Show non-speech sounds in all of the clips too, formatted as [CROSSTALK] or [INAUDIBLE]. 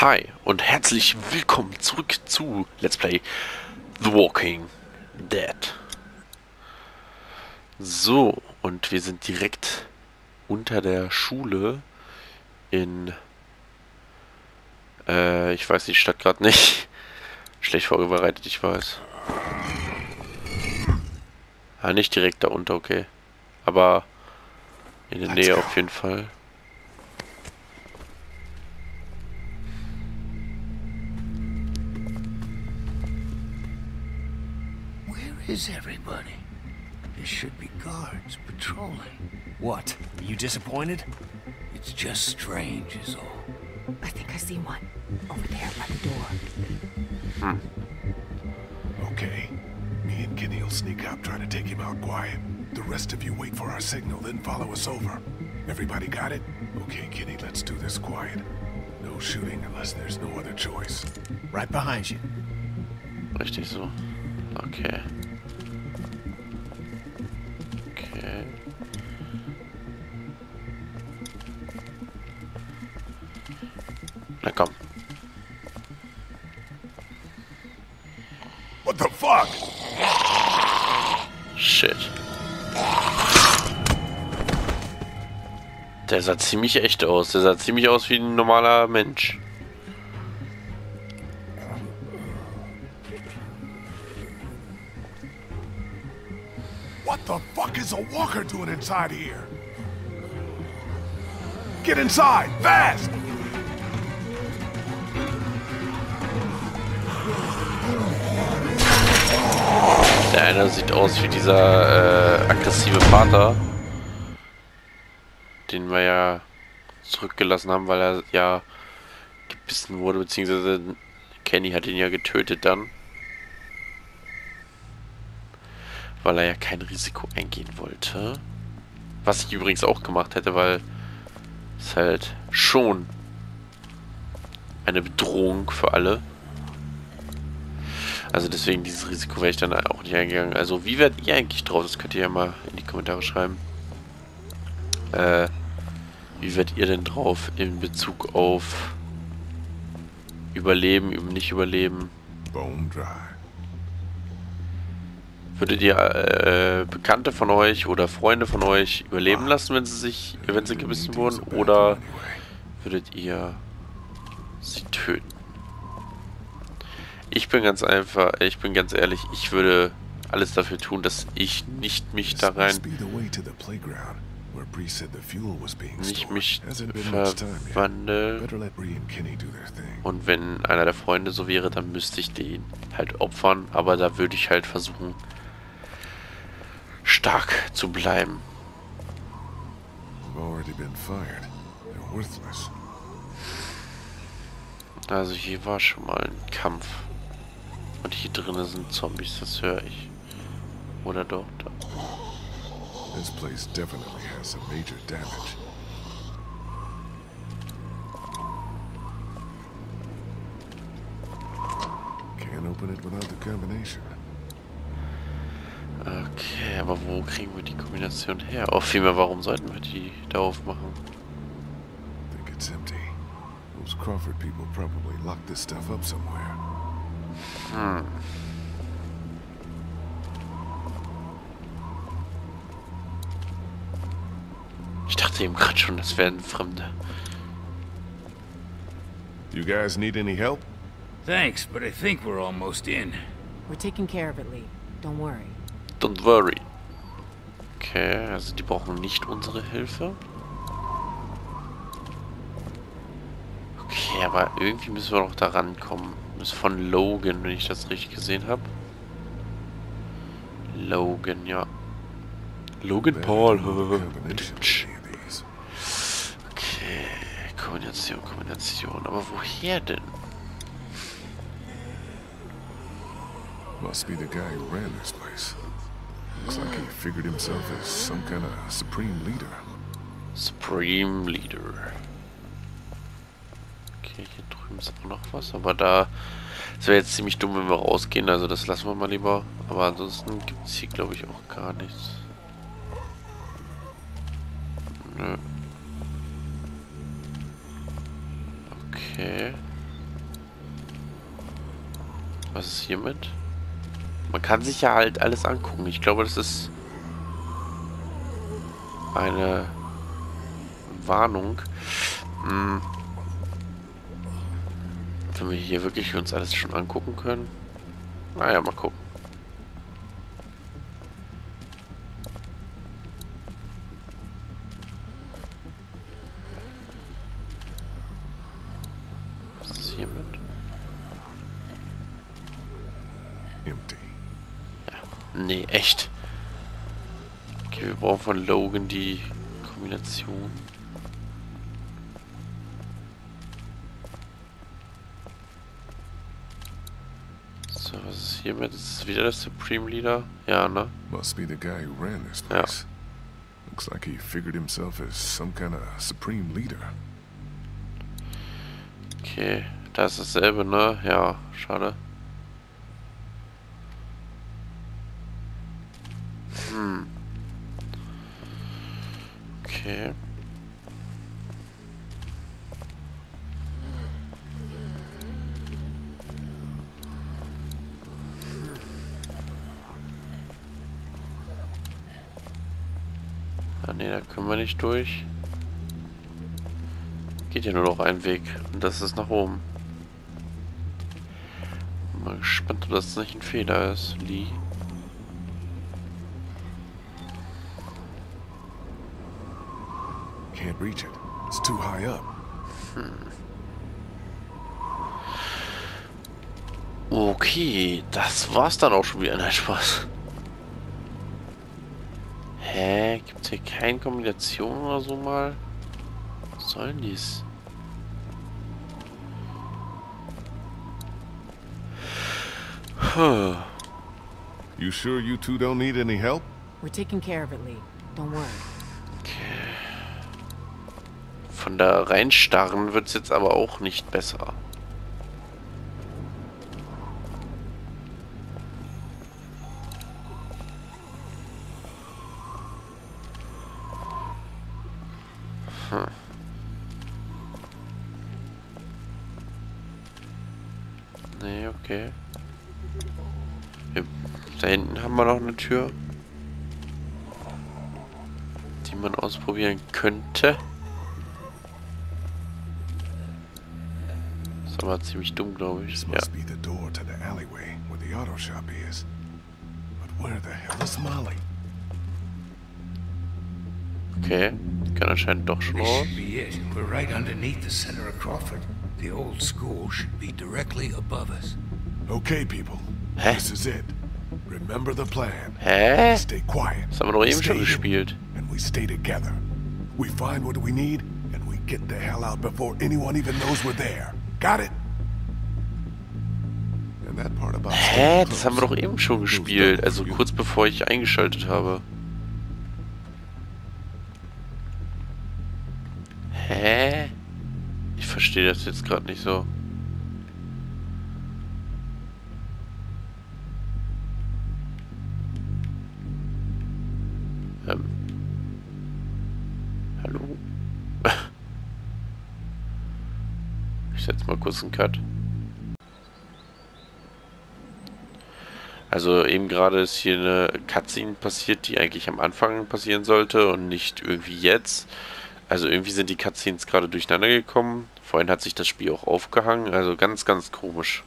Hi und herzlich willkommen zurück zu Let's Play The Walking Dead. So, und wir sind direkt unter der Schule in... Äh, ich weiß die Stadt gerade nicht. [LAUGHS] Schlecht vorbereitet, ich weiß. Ah, nicht direkt da unter, okay. Aber in der Nähe auf jeden Fall. Is everybody? There should be guards patrolling. What? Are you disappointed? It's just strange is all. I think I see one. Over there by the door. Hmm. Okay. Me and Kenny will sneak up, try to take him out quiet. The rest of you wait for our signal, then follow us over. Everybody got it? Okay, Kenny, let's do this quiet. No shooting unless there's no other choice. Right behind you. Richtig so. Okay. Der sah ziemlich echt aus. Der sah ziemlich aus wie ein normaler Mensch. What the fuck is a walker doing inside here? Get inside, fast! Der eine sieht aus wie dieser äh, aggressive Vater, den wir ja zurückgelassen haben, weil er ja gebissen wurde, beziehungsweise Kenny hat ihn ja getötet dann. Weil er ja kein Risiko eingehen wollte. Was ich übrigens auch gemacht hätte, weil es halt schon eine Bedrohung für alle. Also deswegen dieses Risiko wäre ich dann auch nicht eingegangen. Also wie werdet ihr eigentlich drauf? Das könnt ihr ja mal in die Kommentare schreiben. Äh, wie werdet ihr denn drauf in Bezug auf Überleben, nicht Überleben? Bone dry. Würdet ihr äh, Bekannte von euch oder Freunde von euch überleben lassen, wenn sie sich, wenn sie gebissen wurden? Oder würdet ihr sie töten? Ich bin ganz einfach, ich bin ganz ehrlich, ich würde alles dafür tun, dass ich nicht mich da rein nicht mich verwandle und wenn einer der Freunde so wäre, dann müsste ich den halt opfern, aber da würde ich halt versuchen stark zu bleiben. Also hier war schon mal ein Kampf. Und hier drinnen sind Zombies, das höre ich. Oder doch? Da. This place definitely has some major damage. Can't open it without the combination. Okay, aber wo kriegen wir die Kombination her? Oh, vielmehr, warum sollten wir die da aufmachen? I think it's empty. Those Crawford people probably locked this stuff up somewhere. Hm. Dachte eben gerade schon, das wären Fremde. You guys need any help? Thanks, but I think we're almost in. We're taking care of it, Lee. Don't worry. Don't worry. Okay, also die brauchen nicht unsere Hilfe. Okay, aber irgendwie müssen wir noch da rankommen. Das ist von Logan, wenn ich das richtig gesehen habe. Logan, ja. Logan Paul. Kombination, Kombination. Aber woher denn? Must be the guy who ran this place. Looks like he figured himself as some kind of supreme leader. Supreme Leader. Okay, hier drüben ist auch noch was, aber da... Es wäre jetzt ziemlich dumm, wenn wir rausgehen, also das lassen wir mal lieber. Aber ansonsten gibt es hier, glaube ich, auch gar nichts. Nö. Okay. Was ist hiermit? Man kann sich ja halt alles angucken. Ich glaube, das ist eine Warnung. Hm. Wenn wir hier wirklich uns alles schon angucken können. Ah naja, mal gucken. Brauchen von Logan die Kombination. So, was ist hiermit? Ist es wieder der Supreme Leader? Ja, ne? Must be the guy who ran this place. Looks like he figured himself as some kind of supreme leader. Okay, da ist dasselbe, ne? Ja, schade. Hm. Okay. Ah ne, da können wir nicht durch. Geht ja nur noch ein Weg. Und das ist nach oben. Mal gespannt, ob das nicht ein Fehler ist. Lee. Can't reach it. It's too high up. Okay, das war's dann auch schon wieder. Nein, Spaß. Hä? Gibt's hier keine Kombination oder so mal? Was soll denn dies? Huh. You sure you two don't need any help? We're taking care of it, Lee. Don't worry. Von da reinstarren wird's jetzt aber auch nicht besser. Hm. Nee, okay. Da hinten haben wir noch eine Tür. Die man ausprobieren könnte. Ist aber ziemlich dumm, glaube ich. This Ja. must be the door to the alleyway where the auto shop is. But where the hell is Molly? Okay. Kann anscheinend doch schon raus. We're right underneath the center of Crawford. The old school should be directly above us. Okay, people. Hä? This is it. Remember the plan. Hä? Stay quiet. Das haben wir doch eben schon gespielt. And we stay together. We find what we need, and we get the hell out before anyone even knows we're there. Got it? Hä? Das haben wir doch eben schon gespielt. Also kurz bevor ich eingeschaltet habe. Hä? Ich verstehe das jetzt gerade nicht so. Einen Cut. Also eben gerade ist hier eine Cutscene passiert, die eigentlich am Anfang passieren sollte und nicht irgendwie jetzt. Also irgendwie sind die Cutscenes gerade durcheinander gekommen. Vorhin hat sich das Spiel auch aufgehangen. Also ganz, ganz komisch.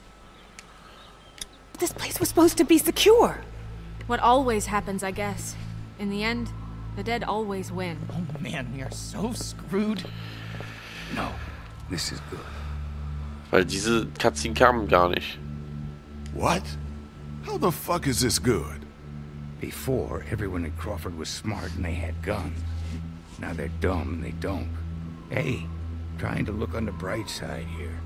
This place was supposed to be secure. What always happens, I guess. In the end, the dead always win. Oh man, we are so screwed. No, this is good. Weil diese Cutscene kamen gar nicht. What? How the fuck is this good? Before, everyone in Crawford was smart and they had guns. Now they're dumb and they don't. Hey, trying to look on the bright side here.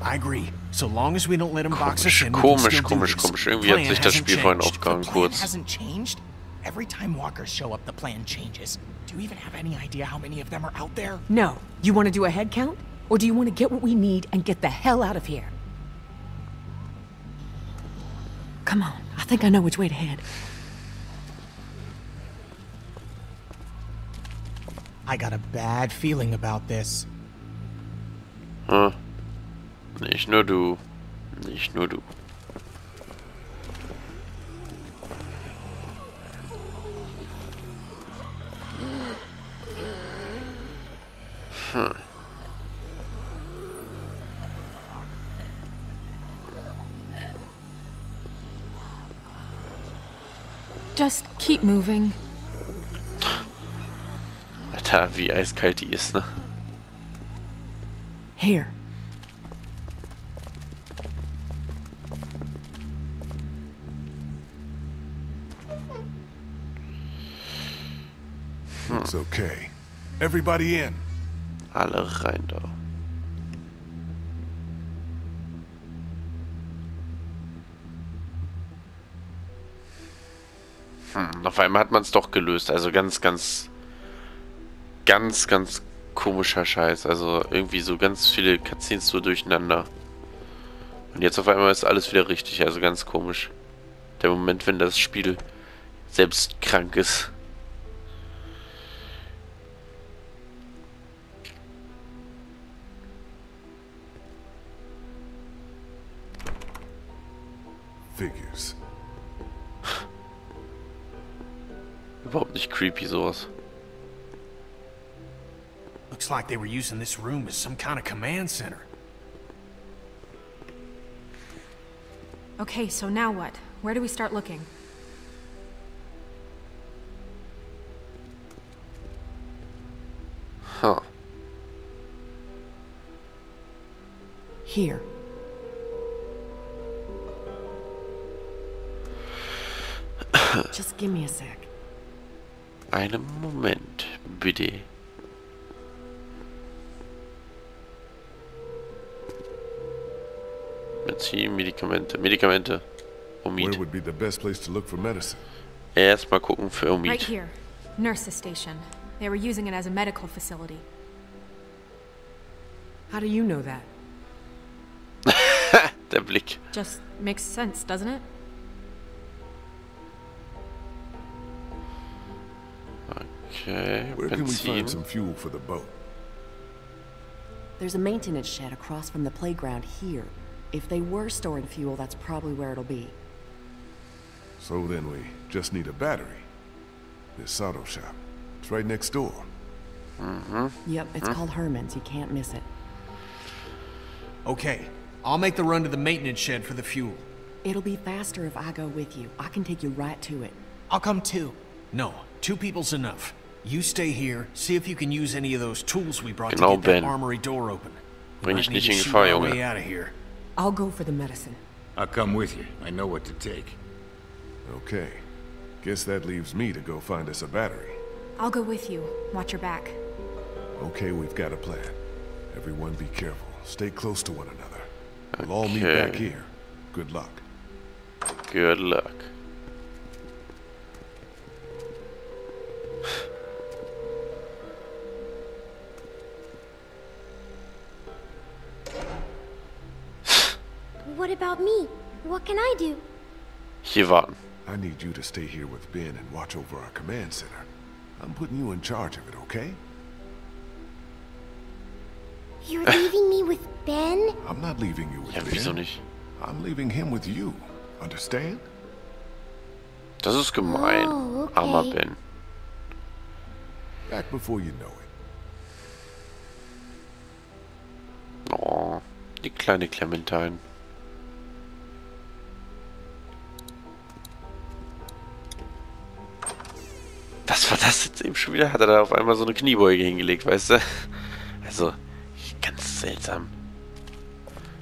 I agree. So long as we don't let him box us in, we Komisch, can still do komisch, komisch. Irgendwie hat sich das hasn't Spiel vorhin changed. aufgehangen, The plan kurz. Hasn't changed. Every time walkers show up, the plan changes. Do you even have any idea how many of them are out there? No. You want to do a head count? Or do you want to get what we need and get the hell out of here? Come on. I think I know which way to head. I got a bad feeling about this. Huh. Nicht nur du. Nicht nur du. Keep moving. Alter, wie eiskalt die ist, ne? Here. It's okay. Everybody in. Alle rein da. Auf einmal hat man es doch gelöst. Also ganz, ganz, ganz, ganz komischer Scheiß. Also irgendwie so ganz viele Cutscenes so durcheinander. Und jetzt auf einmal ist alles wieder richtig. Also ganz komisch. Der Moment, wenn das Spiel selbst krank ist. Überhaupt nicht creepy sowas. Looks like they were using this room as some kind of command center. Okay, so now what? Where do we start looking? Huh. Here. [SIGHS] Just give me a sec. Einen Moment, bitte. Benzin, Medikamente, Medikamente. Where Omid. would be the best place to look for medicine? Erstmal gucken für Right Omid. here. Nurse's station. They were using it as a medical facility. How do you know that? [LAUGHS] Der Blick. Just makes sense, doesn't it? Okay, Where can we find some fuel for the boat? There's a maintenance shed across from the playground here. If they were storing fuel, that's probably where it'll be. So then we just need a battery. This auto shop. It's right next door. Mm-hmm. Yep, it's called Herman's. You can't miss it. Okay, I'll make the run to the maintenance shed for the fuel. It'll be faster if I go with you. I can take you right to it. I'll come too. No, two people's enough. You stay here, see if you can use any of those tools we brought Genau, to get that armory door open. We Bring might dich need nicht to in shoot Gefahr, Junge. out of here. I'll go for the medicine. I'll come with you. I know what to take. Okay. Guess that leaves me to go find us a battery. I'll go with you. Watch your back. Okay, we've got a plan. Everyone be careful. Stay close to one another. We'll all meet back here. Good luck. Good luck. What can I do? Hier. I need you to stay here with Ben and watch over our command center. I'm putting you in charge of it, okay? You're leaving me with Ben? [LAUGHS] I'm not leaving you with Ja, Ben. wieso nicht? I'm leaving him with you. Understand? Das ist gemein. Oh, okay. Armer Ben. Back before you know it. Oh, die kleine Clementine. Was war das jetzt eben schon wieder? Hat er da auf einmal so eine Kniebeuge hingelegt, weißt du? Also, ganz seltsam.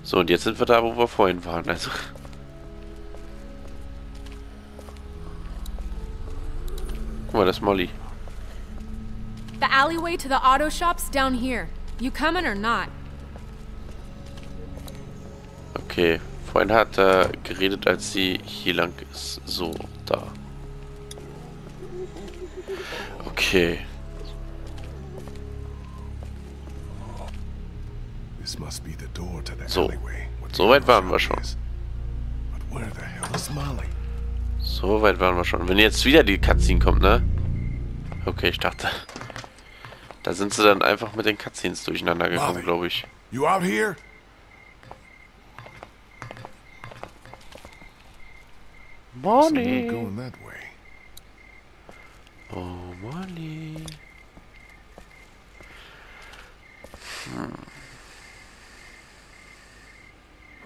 So, und jetzt sind wir da, wo wir vorhin waren. Also. Guck mal, das ist Molly. The alleyway to the auto shop's down here. You coming or not? Okay, vorhin hat er geredet, als sie hier lang ist. So, da. Okay. So, so weit waren wir schon. So weit waren wir schon. Wenn jetzt wieder die Cutscene kommt, ne? Okay, ich dachte. Da sind sie dann einfach mit den Cutscenes durcheinander gekommen, glaube ich. You out here? Bonnie. Oh. Oh, money.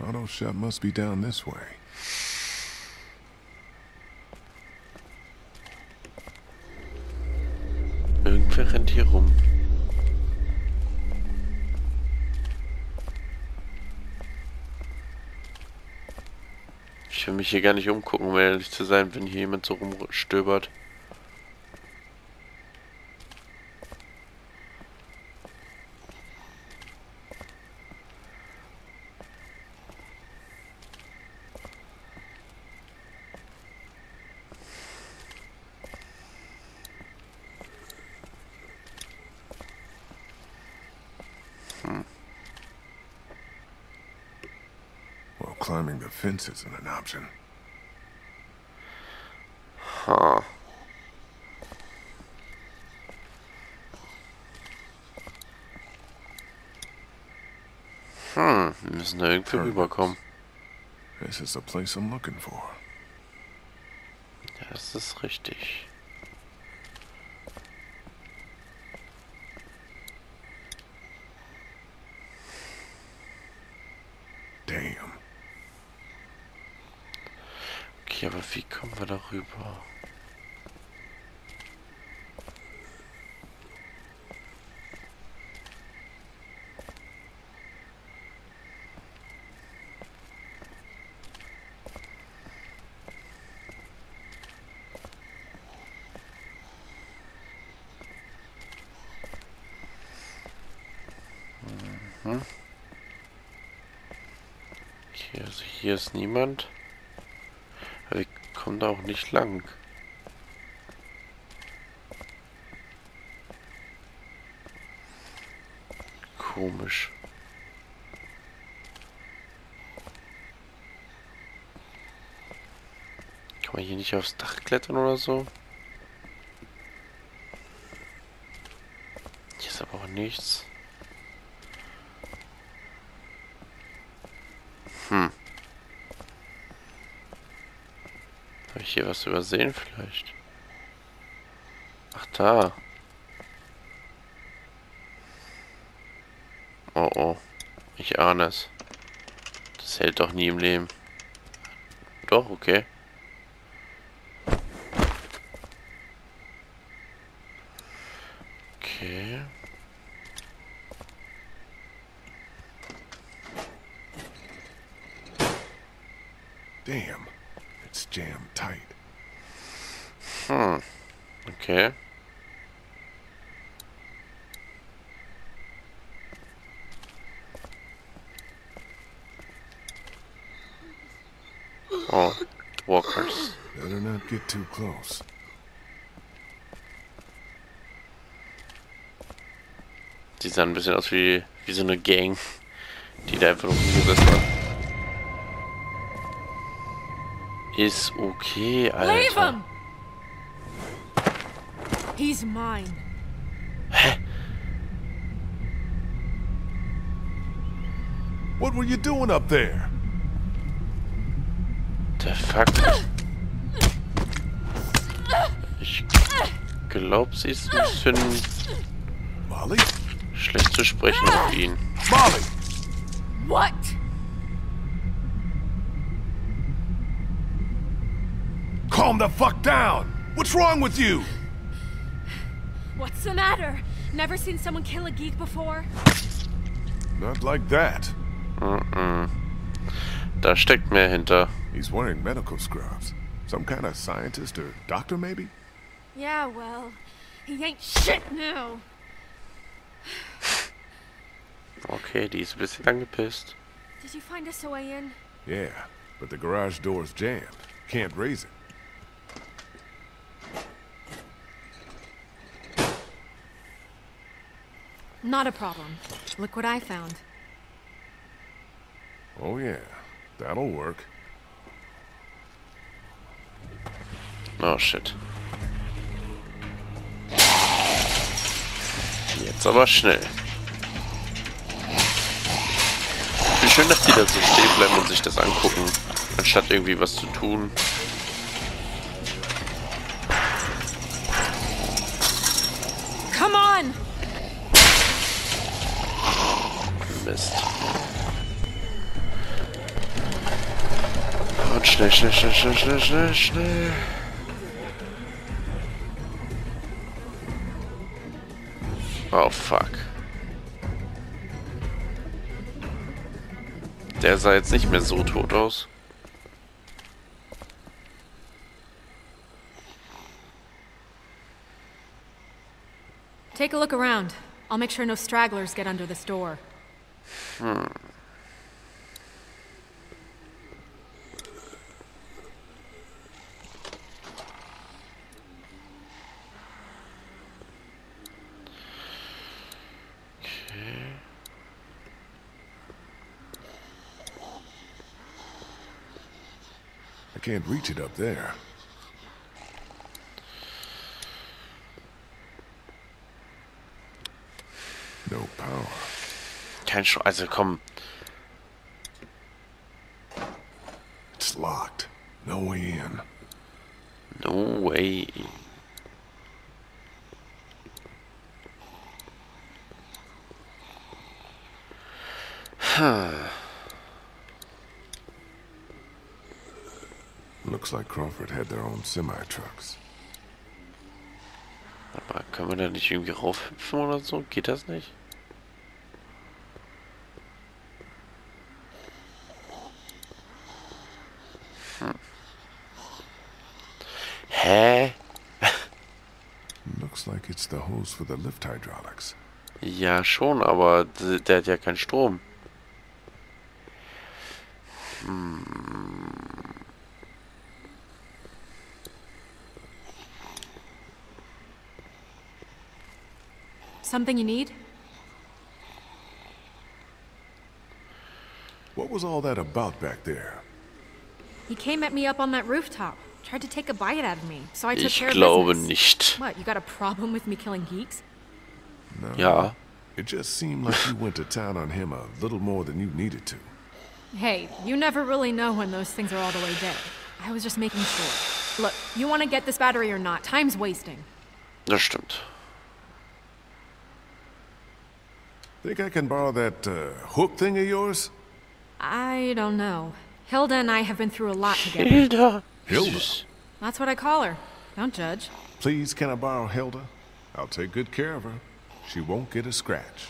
Auto shop must be down this way. Irgendwer rennt hier rum. Ich will mich hier gar nicht umgucken, um ehrlich zu sein, wenn hier jemand so rumstöbert. Fence isn't an option. Huh. Hm, wir müssen da irgendwie Hermits. rüberkommen. This is the place I'm looking for. Ja, das ist richtig. Okay, aber wie kommen wir da rüber? Mhm. Okay, also hier ist niemand. Kommen da auch nicht lang. Komisch. Kann man hier nicht aufs Dach klettern oder so? Hier ist aber auch nichts. Hm. Habe ich hier was übersehen vielleicht? Ach da. Oh oh. Ich ahne es. Das hält doch nie im Leben. Doch, okay. Okay. Damn. It's jammed tight. Hm. Okay. Oh, Walkers. Better not get too close. Die sahen ein bisschen aus wie, wie so eine Gang, die da einfach rumgesessen hat. Ist okay, Leave Alter. Him! He's mine. [SIGHS] What were you doing up there? Der Fuck. Ich glaube, sie ist ein bisschen Molly? schlecht zu sprechen mit ihnen. Molly! What? Calm the fuck down! What's wrong with you? What's the matter? Never seen someone kill a geek before? Not like that. Mm-mm. Da steckt mehr hinter. He's wearing medical scrubs. Some kind of scientist or doctor, maybe? Yeah, well, he ain't shit now. Okay, die ist ein bisschen angepisst. Did you find us a way in? Yeah, but the garage door's jammed. Can't raise it. Not a problem. Look what I found. Oh yeah, that'll work. Oh shit. Jetzt aber schnell. Wie schön, dass die da so stehen bleiben und sich das angucken, anstatt irgendwie was zu tun. Come on! Mist. Und schnell, schnell, schnell, schnell, schnell, schnell, schnell. Oh, fuck. Der sah jetzt nicht mehr so tot aus. Take a look around. I'll make sure no stragglers get under this door. I can't reach it up there. No power. Kein Sch Also komm. It's locked. No way in. No way. [SIGHS] Looks like Crawford had their own semi-trucks. Mal, können wir da nicht irgendwie raufhüpfen oder so? Geht das nicht? Hose for the lift hydraulics. Ja, schon, aber der hat ja keinen Strom. Hm. Something you need? What was all that about back there? He came at me up on that rooftop. Tried to take a bite out of me, so I took Ich care of glaube business. nicht. What, you got a problem with me killing geeks? No. Ja. It just seemed like you went to town on him a little more than you needed to. Hey, you never really know when those things are all the way dead. I was just making sure. Look, you want to get this battery or not? Time's wasting. Das stimmt. Think I can borrow that uh, hook thing of yours? I don't know. Hilda and I have been through a lot together. Hilda. Hilda? That's what I call her. Don't judge. Please, can I borrow Hilda? I'll take good care of her. She won't get a scratch.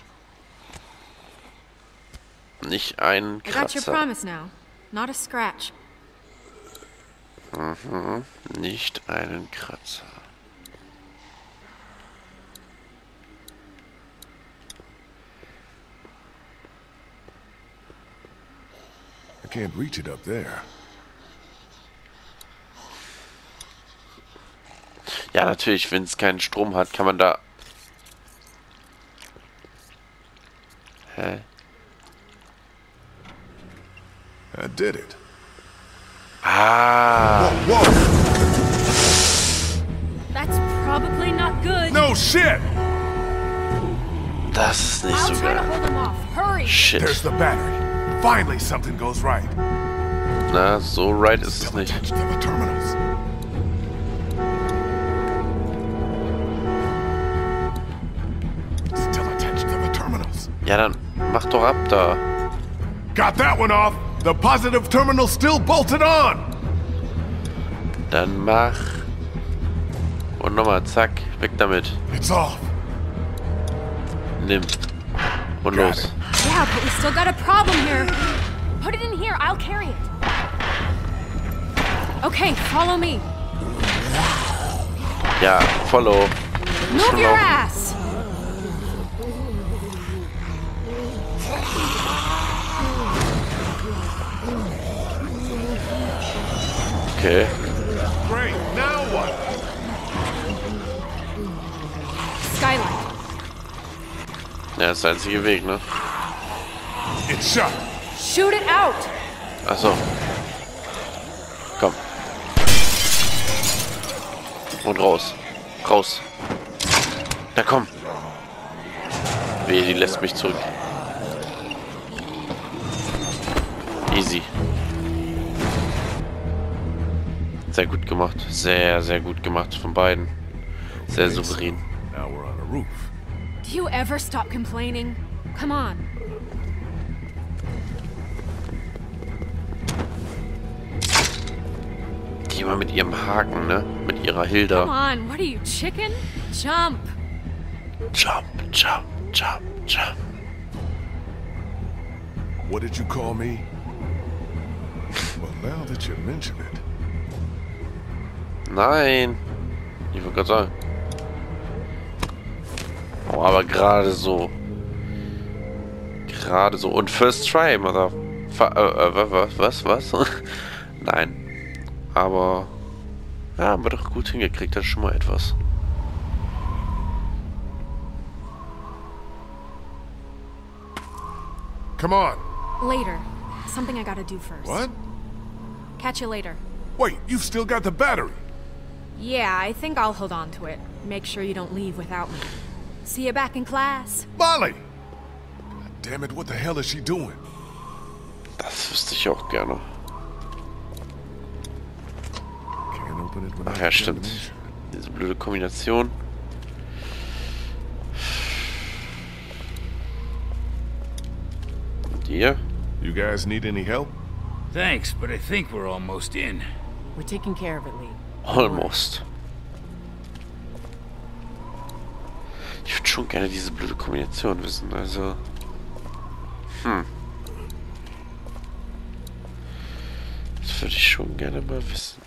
Nicht einen Kratzer. I got your promise now. Not a scratch. Mhm. Nicht einen Kratzer. I can't reach it up there. Ja, natürlich, wenn es keinen Strom hat, kann man da... Hä? I did it. Ah, Whoa! That's probably not good. No shit! das ist nicht I'll so geil. Shit. There's the battery. Finally, something goes right. Na, so right ist es nicht. Ja, dann mach doch ab da. Got that one off. The positive terminal still bolted on. Dann mach. Und nochmal, zack, weg damit. It's off. Nimm. Und Got los. it. Yeah, but we still got a problem here. Put it in here. I'll carry it. Okay, follow me. Ja, follow. Move schon your laufen. ass. Okay. Great. Now what? Skylight. Ja, ist der einzige Weg, ne? It's shut. Shoot it out. Achso. Komm. Und raus. Raus. Na komm. Wehe, die lässt mich zurück. Easy. Sehr gut gemacht. Sehr, sehr gut gemacht von beiden. Sehr souverän. Now we're on a roof. Do you ever stop complaining? Come on. Die immer mit ihrem Haken, ne? Mit ihrer Hilda. Come on, what are you, chicken? Jump! Jump, jump, jump, jump. What did you call me? Well, now that you mention it, Nein. Ich wollte gerade sagen. Oh, aber gerade so. Gerade so. Und First Try, Mother... Äh, äh, was, was, was? [LAUGHS] Nein. Aber... Ja, haben wir doch gut hingekriegt. Das ist schon mal etwas. come on. Later. Something I gotta do first. What? Catch you later. Wait, you've still got the battery. Yeah, I think I'll hold on to it. Make sure you don't leave without me. See you back in class. Molly! God damn it, what the hell is she doing? Das wüsste ich auch gerne. Can't open it without Ach ja, stimmt. Diese blöde Kombination. Und ihr? You guys need any help? Thanks, but I think we're almost in. We're taking care of it, Lee. Almost. Ich würde schon gerne diese blöde Kombination wissen, also... Hm. Das würde ich schon gerne mal wissen.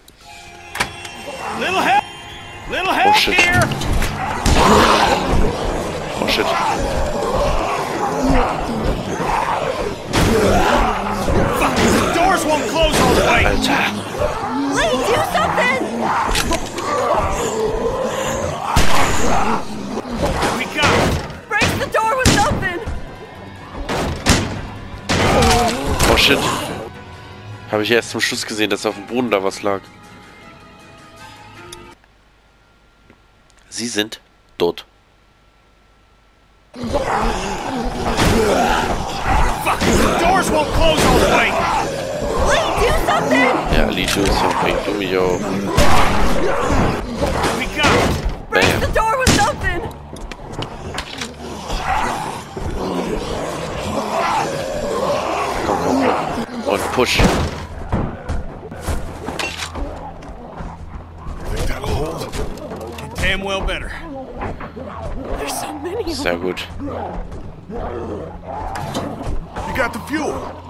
Little help! Little help Oh shit. here! Oh shit. Doors won't close all the way! Alter. Lee, do something! We got! Break the door with something! Oh shit. Habe ich erst zum Schluss gesehen, dass auf dem Boden da was lag. Sie sind tot. Doors won't close all the way! Lee, do something! Ja, Litus, bringt du mich auf. We got it! Break Bam. the door with something! Komm, komm, komm. Und push. Think that'll hold? Damn well better. There's so many of Sehr gut. You got the fuel.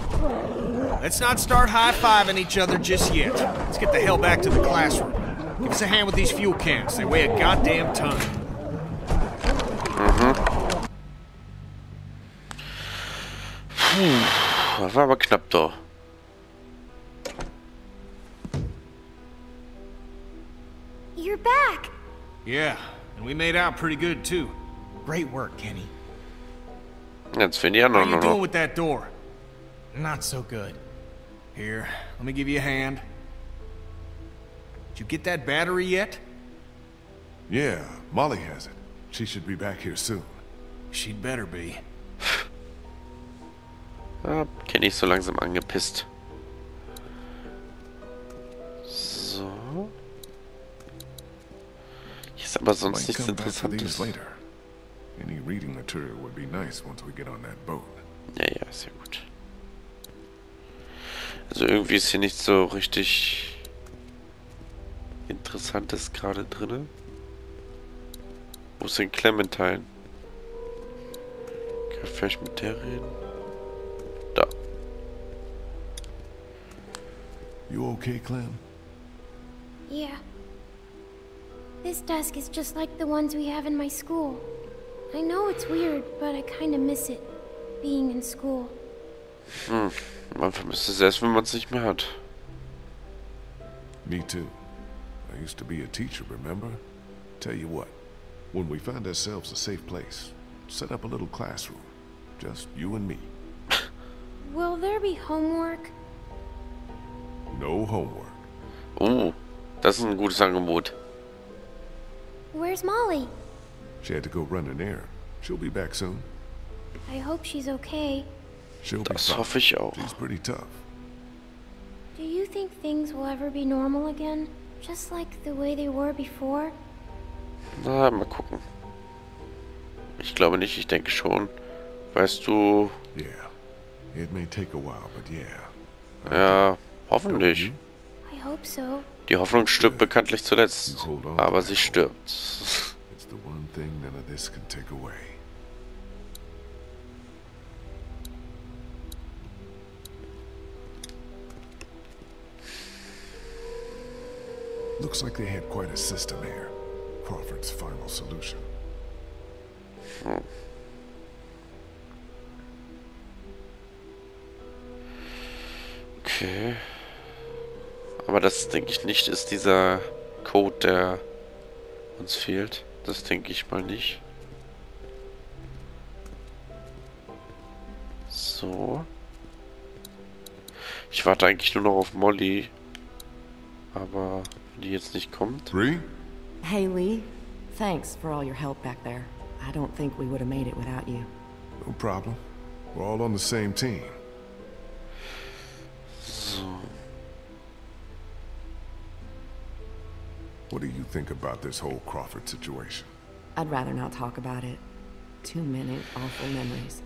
Let's not start high-fiving each other just yet. Let's get the hell back to the classroom. Give us a hand with these fuel cans. They weigh a goddamn ton. Das war aber knapp da. You're back! Yeah, and we made out pretty good, too. Great work, Kenny. Jetzt fehlen die How anderen you nur doing noch. with that door? Not so good. Here, let me give you a hand. Did you get that battery yet? Yeah, Molly has it. She should be back here soon. She'd better be. Ah, Kenny ist so langsam angepisst. So. Hier ist aber sonst Might nichts come back for these Interessantes. later. Any reading material would be nice once we get on that boat. Ja, ja, sehr gut. Also irgendwie ist hier nicht so richtig Interessantes gerade drin. Wo ist denn Clementine? Kann ich vielleicht mit der reden? Da. You okay, Clem? Yeah. This desk is just like the ones we have in my school. I know it's weird, but I kinda miss it, being in school. Hm. Man vermisst es erst, wenn man es nicht mehr hat. Me too. I used to be a teacher, remember? Tell you what, when we find ourselves a safe place, set up a little classroom. Just you and me. [LAUGHS] Will there be homework? No homework. Oh, das ist ein gutes Angebot. Where's Molly? She had to go run an errand. She'll be back soon. I hope she's okay. She'll be Das hoffe ich auch. She's pretty tough. Do you think things will ever be normal again? Just like the way they were before? Na, mal gucken. Ich glaube nicht, ich denke schon. Weißt du, Yeah. It may take a while, but yeah. ja, hoffentlich. I hope so. Die Hoffnung stirbt bekanntlich zuletzt, aber sie stirbt. It's the one thing none of this can take away. Looks like they had quite a system here. Crawford's final solution. Okay. Aber das denke ich nicht ist dieser Code, der uns fehlt. Das denke ich mal nicht. So. Ich warte eigentlich nur noch auf Molly. Aber die jetzt nicht kommt. Three? Hey, Lee. Thanks for all your help back there. I don't think we would have made it without you. No problem. We're all on the same team. So. What do you think about this whole Crawford situation? I'd rather not talk about it. Too many awful memories.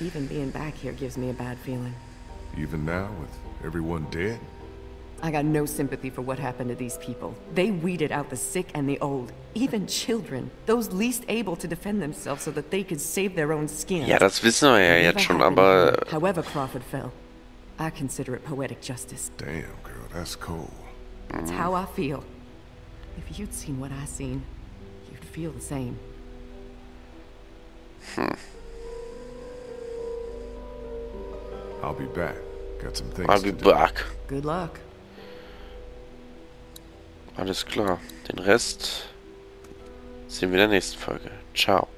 Even being back here gives me a bad feeling. Even now, with everyone dead? I got no sympathy for what happened to these people. They weeded out the sick and the old, even children, those least able to defend themselves so that they could save their own skin. Ja, das wissen wir ja Whatever jetzt schon, aber äh, However Crawford fell, I consider it poetic justice. Damn, girl, that's cold. That's how I feel. If you'd seen what I seen, you'd feel the same. I'll be back. Got some things I'll to be do. back. Good luck. Alles klar. Den Rest sehen wir in der nächsten Folge. Ciao.